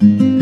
Mm-hmm.